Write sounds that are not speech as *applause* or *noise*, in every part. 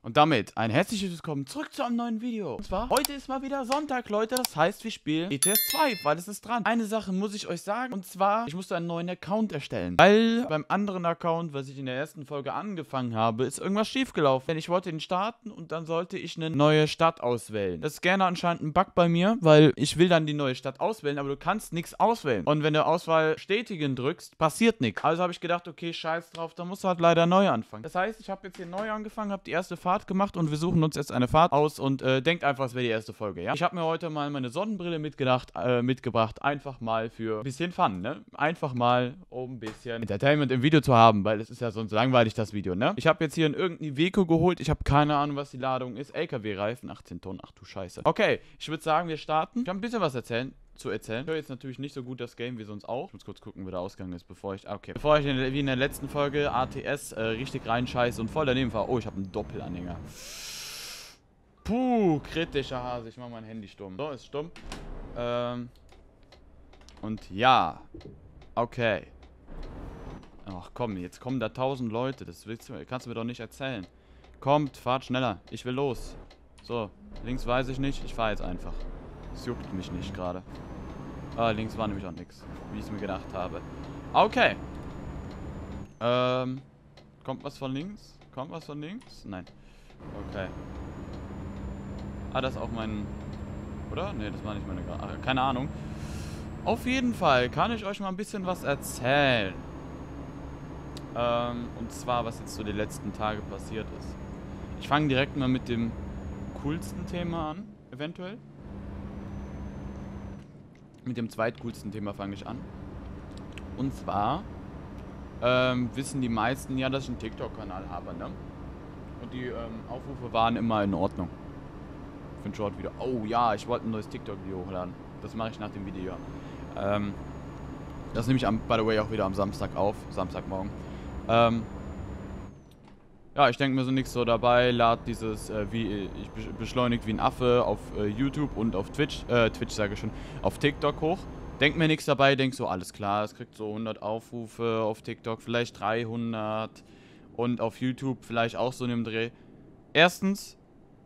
Und damit ein herzliches Willkommen zurück zu einem neuen Video. Und zwar, heute ist mal wieder Sonntag, Leute. Das heißt, wir spielen ETS 2, weil es ist dran. Eine Sache muss ich euch sagen. Und zwar, ich musste einen neuen Account erstellen. Weil beim anderen Account, was ich in der ersten Folge angefangen habe, ist irgendwas schiefgelaufen. Denn ich wollte ihn starten und dann sollte ich eine neue Stadt auswählen. Das ist gerne anscheinend ein Bug bei mir, weil ich will dann die neue Stadt auswählen, aber du kannst nichts auswählen. Und wenn du Auswahl bestätigen drückst, passiert nichts. Also habe ich gedacht, okay, scheiß drauf, da musst du halt leider neu anfangen. Das heißt, ich habe jetzt hier neu angefangen, habe die erste Fahrt gemacht und wir suchen uns jetzt eine Fahrt aus und äh, denkt einfach, es wäre die erste Folge, ja? Ich habe mir heute mal meine Sonnenbrille mitgedacht, äh, mitgebracht, einfach mal für ein bisschen Fun, ne? Einfach mal, um ein bisschen Entertainment im Video zu haben, weil es ist ja sonst langweilig, das Video, ne? Ich habe jetzt hier in irgendein Iveco geholt, ich habe keine Ahnung, was die Ladung ist. LKW-Reifen, 18 Tonnen, ach du Scheiße. Okay, ich würde sagen, wir starten. Ich habe ein bisschen was erzählen zu erzählen. Ich höre jetzt natürlich nicht so gut das Game wie sonst auch. Ich muss kurz gucken, wie der Ausgang ist, bevor ich... Okay. Bevor ich in, wie in der letzten Folge ATS äh, richtig reinscheiße und voll daneben fahre. Oh, ich habe einen Doppelanhänger. Puh, kritischer Hase. Ich mache mein Handy stumm. So, ist stumm. Ähm. Und ja. Okay. Ach komm, jetzt kommen da tausend Leute. Das kannst du mir doch nicht erzählen. Kommt, fahrt schneller. Ich will los. So, links weiß ich nicht. Ich fahre jetzt einfach. Es juckt mich nicht gerade. Ah, links war nämlich auch nichts. Wie ich es mir gedacht habe. Okay. Ähm. Kommt was von links? Kommt was von links? Nein. Okay. Ah, das ist auch mein... Oder? Ne, das war nicht meine... Gra keine Ahnung. Auf jeden Fall kann ich euch mal ein bisschen was erzählen. Ähm, und zwar, was jetzt so die letzten Tage passiert ist. Ich fange direkt mal mit dem coolsten Thema an, eventuell. Mit dem zweitcoolsten Thema fange ich an. Und zwar ähm, wissen die meisten ja, dass ich einen TikTok-Kanal habe, ne? Und die ähm, Aufrufe waren immer in Ordnung. Für ein Short-Video. Oh ja, ich wollte ein neues TikTok-Video hochladen. Das mache ich nach dem Video. Ähm, das nehme ich, am, by the way, auch wieder am Samstag auf. Samstagmorgen. Ähm, ja, ich denke mir so nichts so dabei. Lad dieses, äh, wie ich beschleunigt wie ein Affe auf äh, YouTube und auf Twitch, äh, Twitch sage ich schon, auf TikTok hoch. Denk mir nichts dabei, denk so, alles klar, es kriegt so 100 Aufrufe auf TikTok, vielleicht 300 und auf YouTube vielleicht auch so in dem Dreh. Erstens,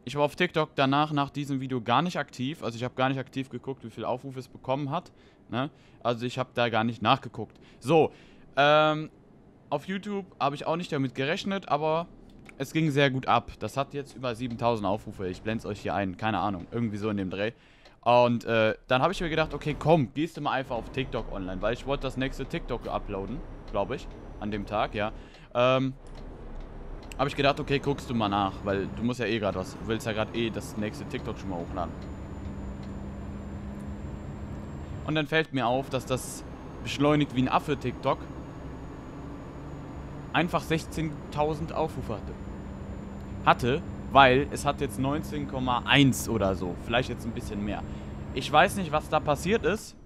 ich war auf TikTok danach, nach diesem Video, gar nicht aktiv. Also ich habe gar nicht aktiv geguckt, wie viel Aufrufe es bekommen hat. Ne? Also ich habe da gar nicht nachgeguckt. So, ähm, auf YouTube habe ich auch nicht damit gerechnet, aber es ging sehr gut ab. Das hat jetzt über 7000 Aufrufe. Ich blende es euch hier ein. Keine Ahnung. Irgendwie so in dem Dreh. Und äh, dann habe ich mir gedacht, okay, komm, gehst du mal einfach auf TikTok online. Weil ich wollte das nächste TikTok uploaden, glaube ich. An dem Tag, ja. Ähm, habe ich gedacht, okay, guckst du mal nach, weil du musst ja eh gerade was, du willst ja gerade eh das nächste TikTok schon mal hochladen. Und dann fällt mir auf, dass das beschleunigt wie ein Affe TikTok einfach 16.000 Aufrufe hatte. Hatte, weil es hat jetzt 19,1 oder so. Vielleicht jetzt ein bisschen mehr. Ich weiß nicht, was da passiert ist,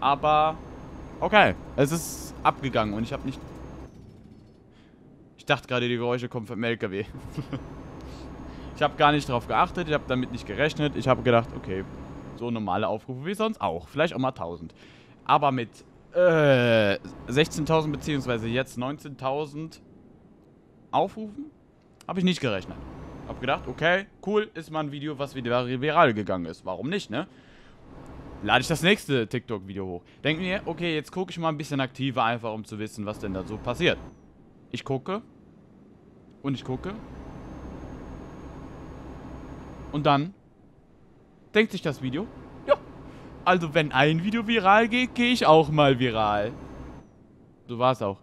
aber okay, es ist abgegangen und ich habe nicht dachte gerade, die Geräusche kommen vom LKW. *laughs* ich habe gar nicht darauf geachtet, ich habe damit nicht gerechnet. Ich habe gedacht, okay, so normale Aufrufe wie sonst auch. Vielleicht auch mal 1000. Aber mit äh, 16.000 beziehungsweise jetzt 19.000 Aufrufen habe ich nicht gerechnet. Habe gedacht, okay, cool, ist mal ein Video, was viral gegangen ist. Warum nicht, ne? Lade ich das nächste TikTok-Video hoch. Denke mir, okay, jetzt gucke ich mal ein bisschen aktiver, einfach um zu wissen, was denn da so passiert. Ich gucke, und ich gucke. Und dann denkt sich das Video, ja, also wenn ein Video viral geht, gehe ich auch mal viral. So war es auch.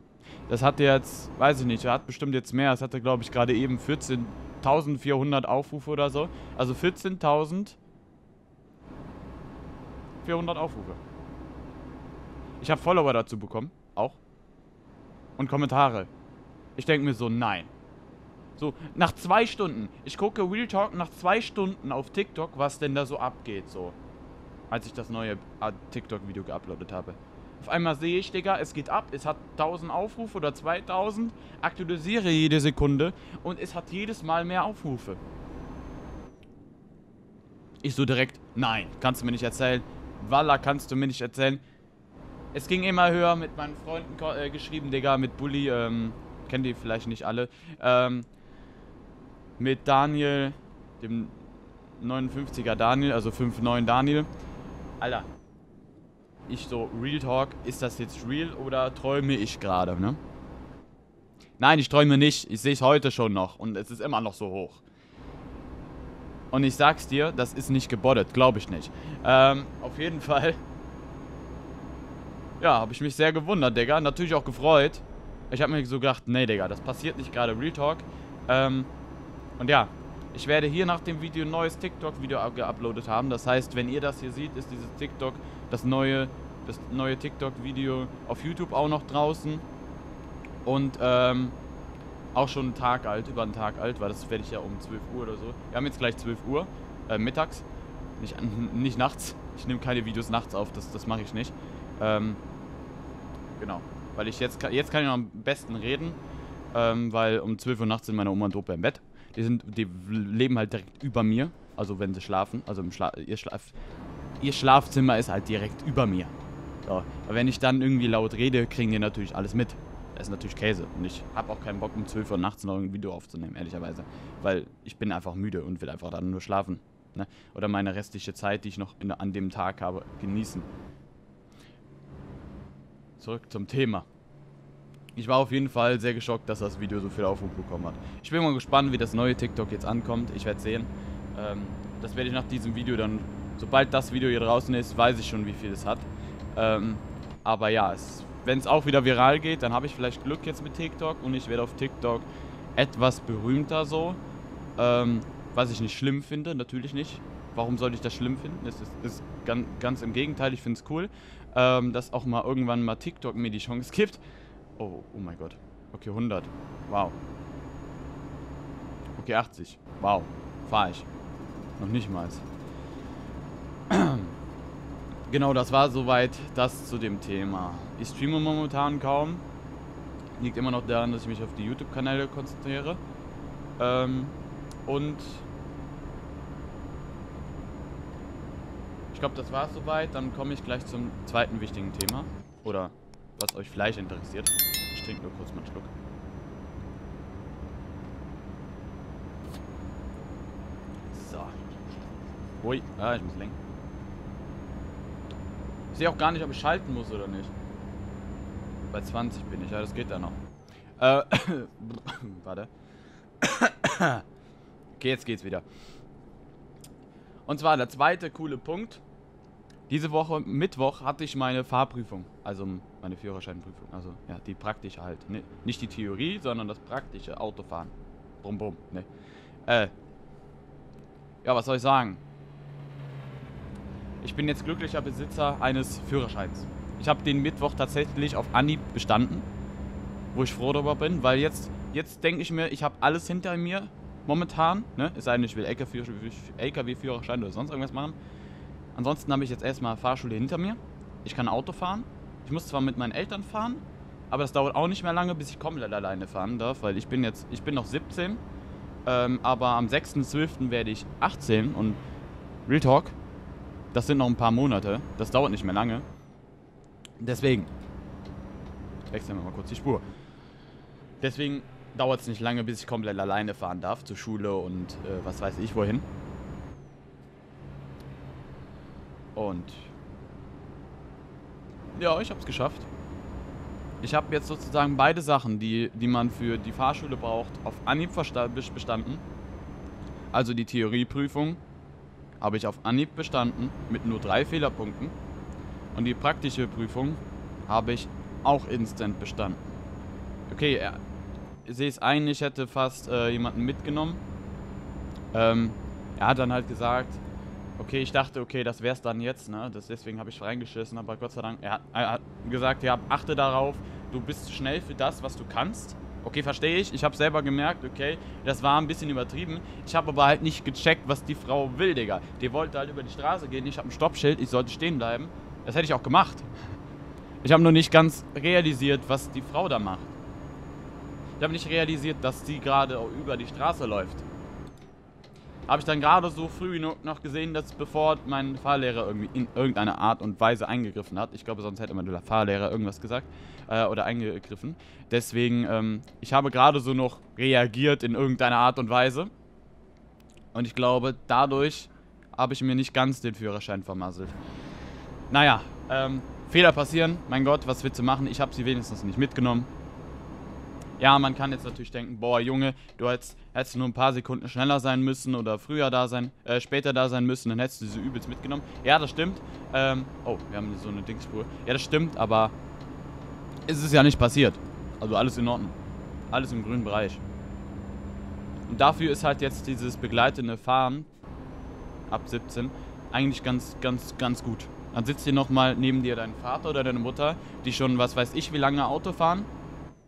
Das hat jetzt, weiß ich nicht, er hat bestimmt jetzt mehr. Es hatte, glaube ich, gerade eben 14.400 Aufrufe oder so. Also 14.400 Aufrufe. Ich habe Follower dazu bekommen, auch. Und Kommentare. Ich denke mir so, nein. So, nach zwei Stunden. Ich gucke Real Talk nach zwei Stunden auf TikTok, was denn da so abgeht, so. Als ich das neue ah, TikTok-Video geuploadet habe. Auf einmal sehe ich, Digga, es geht ab. Es hat 1000 Aufrufe oder 2000. Aktualisiere jede Sekunde. Und es hat jedes Mal mehr Aufrufe. Ich so direkt, nein, kannst du mir nicht erzählen. Walla, kannst du mir nicht erzählen. Es ging immer höher mit meinen Freunden äh, geschrieben, Digga, mit Bully, ähm, kennt ihr vielleicht nicht alle. Ähm, mit Daniel, dem 59er Daniel, also 5,9 Daniel. Alter, ich so, Real Talk, ist das jetzt real oder träume ich gerade, ne? Nein, ich träume nicht. Ich sehe es heute schon noch und es ist immer noch so hoch. Und ich sag's dir, das ist nicht geboddet, glaube ich nicht. Ähm, auf jeden Fall. Ja, habe ich mich sehr gewundert, Digga. Natürlich auch gefreut. Ich habe mir so gedacht, nee, Digga, das passiert nicht gerade. Real Talk. Ähm, und ja, ich werde hier nach dem Video ein neues TikTok-Video geuploadet haben. Das heißt, wenn ihr das hier seht, ist dieses TikTok, das neue, das neue TikTok-Video auf YouTube auch noch draußen. Und ähm, auch schon einen Tag alt, über einen Tag alt, weil das werde ich ja um 12 Uhr oder so. Wir haben jetzt gleich 12 Uhr, äh, mittags, nicht, *laughs* nicht nachts. Ich nehme keine Videos nachts auf, das, das mache ich nicht. Ähm, genau, weil ich jetzt, jetzt kann ich noch am besten reden, ähm, weil um 12 Uhr nachts sind meine Oma und Opa im Bett. Die, sind, die leben halt direkt über mir, also wenn sie schlafen, also im Schla ihr, Schlaf ihr Schlafzimmer ist halt direkt über mir. So. Aber wenn ich dann irgendwie laut rede, kriegen die natürlich alles mit. Das ist natürlich Käse. Und ich habe auch keinen Bock, um 12 Uhr nachts noch ein Video aufzunehmen, ehrlicherweise. Weil ich bin einfach müde und will einfach dann nur schlafen. Ne? Oder meine restliche Zeit, die ich noch in, an dem Tag habe, genießen. Zurück zum Thema. Ich war auf jeden Fall sehr geschockt, dass das Video so viel Aufruf bekommen hat. Ich bin mal gespannt, wie das neue TikTok jetzt ankommt. Ich werde sehen. Ähm, das werde ich nach diesem Video dann, sobald das Video hier draußen ist, weiß ich schon, wie viel es hat. Ähm, aber ja, es wenn es auch wieder viral geht, dann habe ich vielleicht Glück jetzt mit TikTok und ich werde auf TikTok etwas berühmter so. Ähm, was ich nicht schlimm finde, natürlich nicht. Warum sollte ich das schlimm finden? Das ist, ist ganz, ganz, im Gegenteil, ich finde es cool, ähm, dass auch mal irgendwann mal TikTok mir die Chance *laughs* gibt. Oh, oh mein Gott. Okay, 100. Wow. Okay, 80. Wow. Fahre ich. Noch nicht mal. *clears throat* Genau, das war soweit das zu dem Thema. Ich streame momentan kaum. Liegt immer noch daran, dass ich mich auf die YouTube-Kanäle konzentriere. Ähm, und ich glaube, das war es soweit. Dann komme ich gleich zum zweiten wichtigen Thema. Oder was euch vielleicht interessiert. Ich trinke nur kurz mal einen Schluck. So. Ui, ah, ich muss lenken. Ich sehe auch gar nicht, ob ich schalten muss oder nicht. Bei 20 bin ich, ja, das geht ja noch. Äh, *coughs* warte. *coughs* okay, jetzt geht's wieder. Und zwar der zweite coole Punkt. Diese Woche, Mittwoch, hatte ich meine Fahrprüfung. Also meine Führerscheinprüfung. Also, ja, die praktische halt. Nicht die Theorie, sondern das praktische Autofahren. Bum, bum. Ne. Äh. Ja, was soll ich sagen? Ich bin jetzt glücklicher Besitzer eines Führerscheins. Ich habe den Mittwoch tatsächlich auf Anhieb bestanden, wo ich froh darüber bin, weil jetzt, jetzt denke ich mir, ich habe alles hinter mir momentan. Ne? Es sei denn, ich will LKW-Führerschein oder sonst irgendwas machen. Ansonsten habe ich jetzt erstmal Fahrschule hinter mir. Ich kann Auto fahren. Ich muss zwar mit meinen Eltern fahren, aber das dauert auch nicht mehr lange, bis ich komplett alleine fahren darf, weil ich bin jetzt, ich bin noch 17, ähm, aber am 6.12. werde ich 18 und Real Talk, das sind noch ein paar Monate. Das dauert nicht mehr lange. Deswegen. Wechseln wir mal kurz die Spur. Deswegen dauert es nicht lange, bis ich komplett alleine fahren darf. Zur Schule und äh, was weiß ich wohin. Und. Ja, ich habe es geschafft. Ich habe jetzt sozusagen beide Sachen, die, die man für die Fahrschule braucht, auf Anhieb bestanden. Also die Theorieprüfung habe ich auf Anhieb bestanden mit nur drei Fehlerpunkten. Und die praktische Prüfung habe ich auch instant bestanden. Okay, ich sehe es ein, ich hätte fast äh, jemanden mitgenommen. Ähm, er hat dann halt gesagt, okay, ich dachte, okay, das wäre es dann jetzt, ne? Das, deswegen habe ich reingeschissen, aber Gott sei Dank, er hat, er hat gesagt, ja, achte darauf, du bist schnell für das, was du kannst. Okay, verstehe ich. Ich habe selber gemerkt, okay, das war ein bisschen übertrieben. Ich habe aber halt nicht gecheckt, was die Frau will, Digga. Die wollte halt über die Straße gehen. Ich habe ein Stoppschild. Ich sollte stehen bleiben. Das hätte ich auch gemacht. Ich habe nur nicht ganz realisiert, was die Frau da macht. Ich habe nicht realisiert, dass sie gerade über die Straße läuft. Habe ich dann gerade so früh noch gesehen, dass bevor mein Fahrlehrer irgendwie in irgendeiner Art und Weise eingegriffen hat, ich glaube, sonst hätte mein Fahrlehrer irgendwas gesagt äh, oder eingegriffen. Deswegen, ähm, ich habe gerade so noch reagiert in irgendeiner Art und Weise. Und ich glaube, dadurch habe ich mir nicht ganz den Führerschein vermasselt. Naja, ähm, Fehler passieren. Mein Gott, was willst du machen? Ich habe sie wenigstens nicht mitgenommen. Ja, man kann jetzt natürlich denken, boah, Junge, du hättest, hättest nur ein paar Sekunden schneller sein müssen oder früher da sein, äh, später da sein müssen, dann hättest du sie übelst mitgenommen. Ja, das stimmt. Ähm, oh, wir haben so eine Dingsspur. Ja, das stimmt, aber es ist ja nicht passiert. Also alles in Ordnung. Alles im grünen Bereich. Und dafür ist halt jetzt dieses begleitende Fahren ab 17 eigentlich ganz, ganz, ganz gut. Dann sitzt hier nochmal neben dir dein Vater oder deine Mutter, die schon, was weiß ich, wie lange Auto fahren.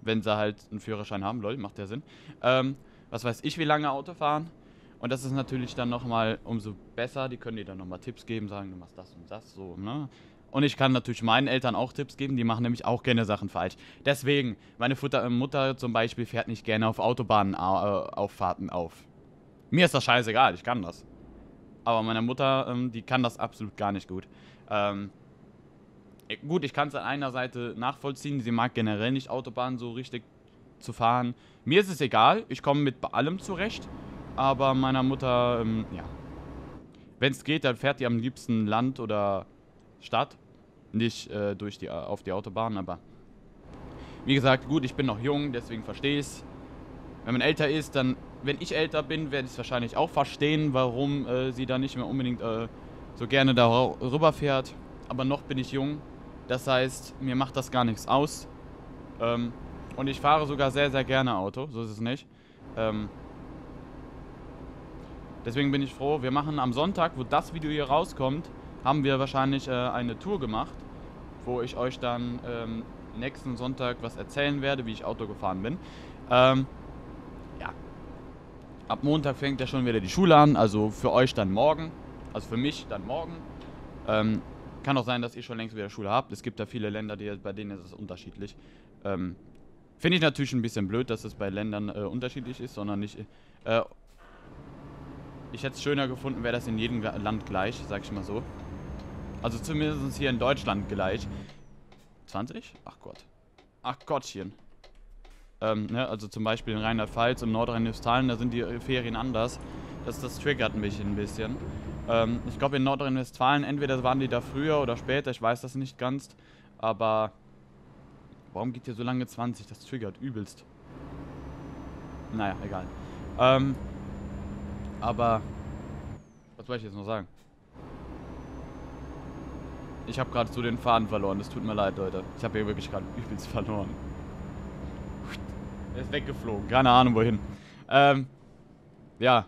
Wenn sie halt einen Führerschein haben, lol, macht ja Sinn. Ähm, was weiß ich, wie lange Auto fahren. Und das ist natürlich dann nochmal umso besser. Die können dir dann nochmal Tipps geben, sagen, du machst das und das, so, ne? Und ich kann natürlich meinen Eltern auch Tipps geben, die machen nämlich auch gerne Sachen falsch. Deswegen, meine Futter, äh, Mutter zum Beispiel fährt nicht gerne auf Autobahnauffahrten äh, auf. Mir ist das scheißegal, ich kann das. Aber meine Mutter, ähm, die kann das absolut gar nicht gut. Ähm, gut, ich kann es an einer Seite nachvollziehen. Sie mag generell nicht Autobahnen so richtig zu fahren. Mir ist es egal, ich komme mit allem zurecht. Aber meiner Mutter, ähm, ja. Wenn es geht, dann fährt die am liebsten Land oder Stadt. Nicht äh, durch die, auf die Autobahn, aber wie gesagt, gut, ich bin noch jung, deswegen verstehe ich es. Wenn man älter ist, dann, wenn ich älter bin, werde ich es wahrscheinlich auch verstehen, warum äh, sie da nicht mehr unbedingt äh, so gerne darüber fährt. Aber noch bin ich jung, das heißt, mir macht das gar nichts aus. Ähm, und ich fahre sogar sehr, sehr gerne Auto, so ist es nicht. Ähm, deswegen bin ich froh, wir machen am Sonntag, wo das Video hier rauskommt, haben wir wahrscheinlich äh, eine Tour gemacht, wo ich euch dann ähm, nächsten Sonntag was erzählen werde, wie ich Auto gefahren bin. Ähm, ja. Ab Montag fängt ja schon wieder die Schule an, also für euch dann morgen. Also für mich dann morgen. Ähm, kann auch sein, dass ihr schon längst wieder Schule habt. Es gibt da viele Länder, die, bei denen ist es unterschiedlich. Ähm, Finde ich natürlich ein bisschen blöd, dass es bei Ländern äh, unterschiedlich ist, sondern nicht. Äh, ich hätte es schöner gefunden, wäre das in jedem Land gleich, sag ich mal so. Also zumindest hier in Deutschland gleich. 20? Ach Gott. Ach Gottchen. Ähm, ne, also zum Beispiel in Rheinland-Pfalz und Nordrhein-Westfalen, da sind die Ferien anders. Das, das triggert mich ein bisschen. Ähm, ich glaube in Nordrhein-Westfalen, entweder waren die da früher oder später, ich weiß das nicht ganz. Aber warum geht hier so lange 20? Das triggert übelst. Naja, egal. Ähm, aber was soll ich jetzt noch sagen? Ich habe gerade so den Faden verloren. Es tut mir leid, Leute. Ich habe hier wirklich gerade übelst verloren. Er ist weggeflogen. Keine Ahnung, wohin. Ähm, ja.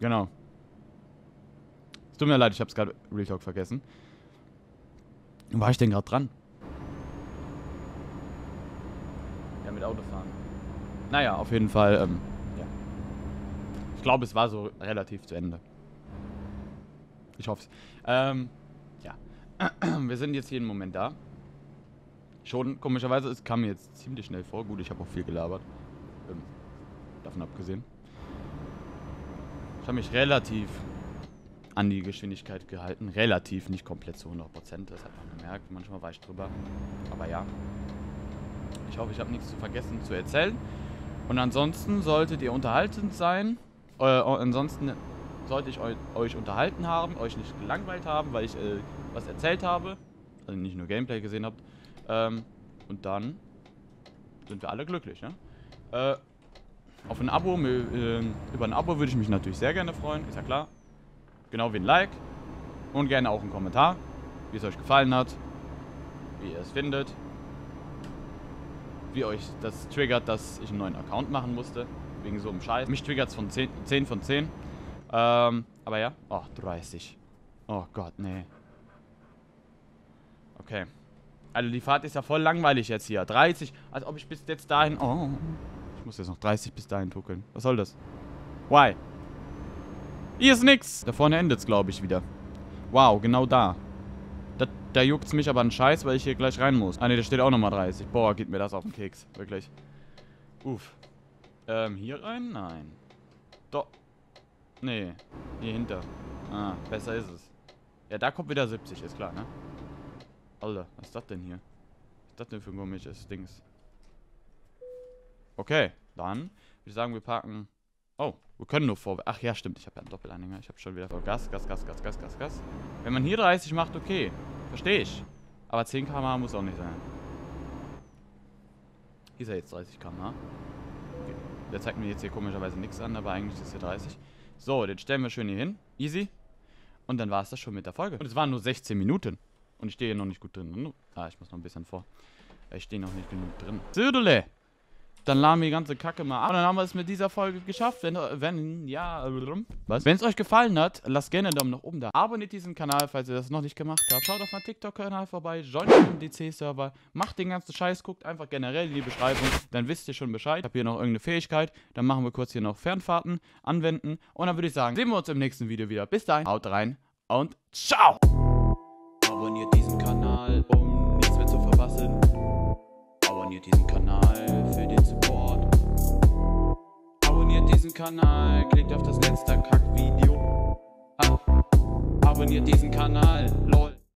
Genau. Es tut mir leid, ich habe es gerade Real Talk vergessen. Wo war ich denn gerade dran? Ja, mit Autofahren. Naja, auf jeden Fall, ähm, ja. Ich glaube, es war so relativ zu Ende. Ich hoffe es. Ähm, *clears throat* wir sind jetzt jeden Moment da. Schon, komischerweise, es kam mir jetzt ziemlich schnell vor. Gut, ich habe auch viel gelabert. Ähm, davon abgesehen. Habe mich relativ an die Geschwindigkeit gehalten. Relativ, nicht komplett zu 100%. Das hat man gemerkt. Manchmal war ich drüber. Aber ja. Ich hoffe, ich habe nichts zu vergessen zu erzählen. Und ansonsten solltet ihr unterhaltend sein. Äh, ansonsten sollte ich euch unterhalten haben, euch nicht gelangweilt haben, weil ich äh, was erzählt habe, also nicht nur Gameplay gesehen habt. Ähm, und dann sind wir alle glücklich, ne? Äh, auf ein Abo, äh, über ein Abo würde ich mich natürlich sehr gerne freuen, ist ja klar. Genau wie ein Like und gerne auch einen Kommentar, wie es euch gefallen hat, wie ihr es findet, wie euch das triggert, dass ich einen neuen Account machen musste, wegen so einem Scheiß. Mich triggert es von 10, 10 von 10. Ähm, aber ja, oh, 30. Oh Gott, nee. Okay. Also die Fahrt ist ja voll langweilig jetzt hier. 30, als ob ich bis jetzt dahin... Oh, muss jetzt noch 30 bis dahin tuckeln. Was soll das? Why? Hier ist nix. Da vorne endet es, glaube ich, wieder. Wow, genau da. Da, da es mich aber einen Scheiß, weil ich hier gleich rein muss. Ah ne, da steht auch nochmal 30. Boah, geht mir das auf den Keks. Wirklich. Uff. Ähm, hier rein? Nein. Doch. Nee. Hier hinter. Ah, besser ist es. Ja, da kommt wieder 70, ist klar, ne? Alter, was ist das denn hier? Was ist das denn für ein komisches Dings? Okay, dann würde ich sagen, wir parken... Oh, Wir können nur vor... Ach ja, stimmt. Ich habe ja einen Doppelanhänger. Ich habe schon wieder Gas, Gas, Gas, Gas, Gas, Gas, Gas. Wenn man hier 30 macht, okay. Verstehe ich. Aber 10 km muss auch nicht sein. Hier ist ja jetzt 30 km Okay. Der zeigt mir jetzt hier komischerweise nichts an, aber eigentlich ist hier 30. So, den stellen wir schön hier hin. Easy. Und dann war es das schon mit der Folge. Und es waren nur 16 Minuten. Und ich stehe hier noch nicht gut drin. Ah, ich muss noch ein bisschen vor. Ich stehe noch nicht genug drin. Zödele! Dann laden wir die ganze Kacke mal ab. Und dann haben wir es mit dieser Folge geschafft. Wenn, wenn ja, was? Wenn es euch gefallen hat, lasst gerne einen Daumen nach oben da. Abonniert diesen Kanal, falls ihr das noch nicht gemacht habt. Schaut auf meinen TikTok-Kanal vorbei. Joint den DC-Server. Macht den ganzen Scheiß. Guckt einfach generell in die Beschreibung. Dann wisst ihr schon Bescheid. Ich habe hier noch irgendeine Fähigkeit. Dann machen wir kurz hier noch Fernfahrten anwenden. Und dann würde ich sagen, sehen wir uns im nächsten Video wieder. Bis dahin. Haut rein und ciao. Abonniert diesen Kanal, um nichts mehr zu verpassen. Abonniert diesen Kanal diesen Kanal, klickt auf das letzte Kackvideo. Ab. Abonniert diesen Kanal, lol.